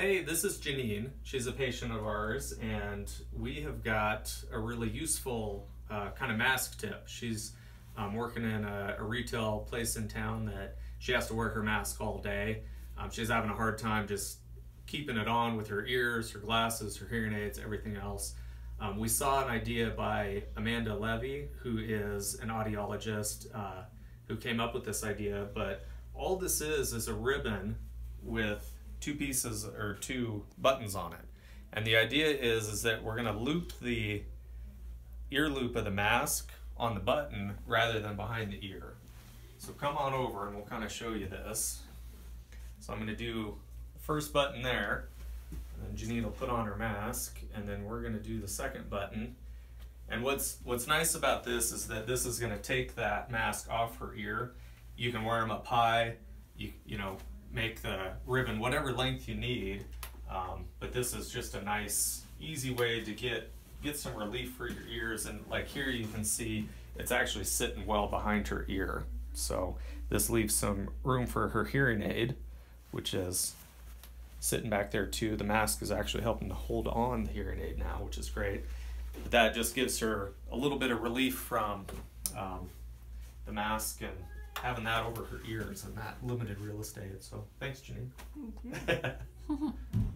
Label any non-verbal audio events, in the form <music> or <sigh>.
Hey, this is Janine. She's a patient of ours, and we have got a really useful uh, kind of mask tip. She's um, working in a, a, retail place in town that she has to wear her mask all day. Um, she's having a hard time just keeping it on with her ears, her glasses, her hearing aids, everything else. Um, we saw an idea by Amanda Levy, who is an audiologist uh, who came up with this idea, but all this is is a ribbon with two pieces or two buttons on it. And the idea is is that we're going to loop the ear loop of the mask on the button rather than behind the ear. So come on over and we'll kind of show you this. So I'm going to do the first button there. And Janine will put on her mask and then we're going to do the second button. And what's what's nice about this is that this is going to take that mask off her ear. You can wear them up high. You you know make the ribbon whatever length you need. Um, but this is just a nice, easy way to get get some relief for your ears. And like here, you can see it's actually sitting well behind her ear. So this leaves some room for her hearing aid, which is sitting back there too. The mask is actually helping to hold on the hearing aid now, which is great. But that just gives her a little bit of relief from um, the mask and having that over her ears and that limited real estate. So thanks, Janine. Thank you. <laughs>